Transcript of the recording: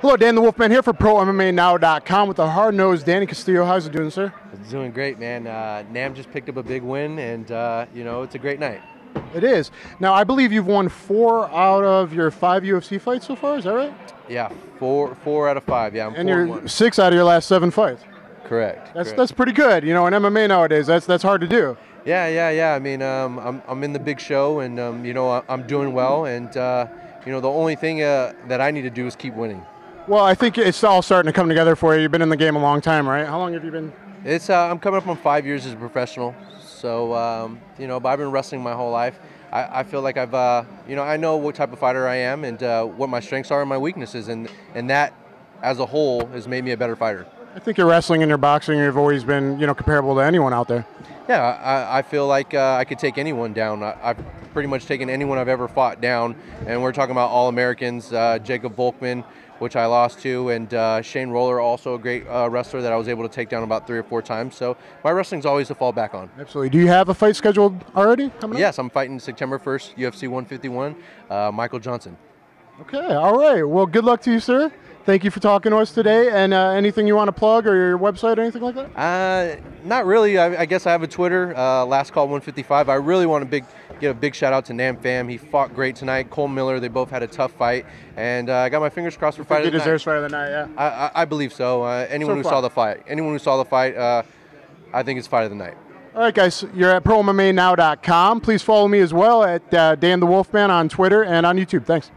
Hello, Dan the Wolfman here for ProMMANow.com with the hard-nosed Danny Castillo. How's it doing, sir? It's doing great, man. Uh, Nam just picked up a big win, and uh, you know it's a great night. It is. Now, I believe you've won four out of your five UFC fights so far. Is that right? Yeah, four four out of five. Yeah, I'm and you're six out of your last seven fights. Correct. That's correct. that's pretty good. You know, in MMA nowadays, that's that's hard to do. Yeah, yeah, yeah. I mean, um, I'm I'm in the big show, and um, you know I'm doing well, and uh, you know the only thing uh, that I need to do is keep winning. Well, I think it's all starting to come together for you. You've been in the game a long time, right? How long have you been? It's uh, I'm coming up on five years as a professional, so um, you know, but I've been wrestling my whole life. I, I feel like I've uh, you know I know what type of fighter I am and uh, what my strengths are and my weaknesses, and and that as a whole has made me a better fighter. I think your wrestling and your boxing have always been, you know, comparable to anyone out there. Yeah, I, I feel like uh, I could take anyone down. I, I've pretty much taken anyone I've ever fought down, and we're talking about all Americans. Uh, Jacob Volkman, which I lost to, and uh, Shane Roller, also a great uh, wrestler that I was able to take down about three or four times. So my wrestling's always to fall back on. Absolutely. Do you have a fight scheduled already coming up? Yes, I'm fighting September 1st, UFC 151, uh, Michael Johnson. Okay. All right. Well, good luck to you, sir. Thank you for talking to us today. And uh, anything you want to plug or your website or anything like that? Uh, not really. I, I guess I have a Twitter, uh, last call 155. I really want to big give a big shout out to Nam Phan. He fought great tonight. Cole Miller. They both had a tough fight, and uh, I got my fingers crossed for fight He of the night. deserves fight of the night. Yeah. I, I, I believe so. Uh, anyone So who far. saw the fight, anyone who saw the fight, uh, I think it's fight of the night. All right, guys. You're at ProMMANow.com. Please follow me as well at uh, Dan the Wolfman on Twitter and on YouTube. Thanks.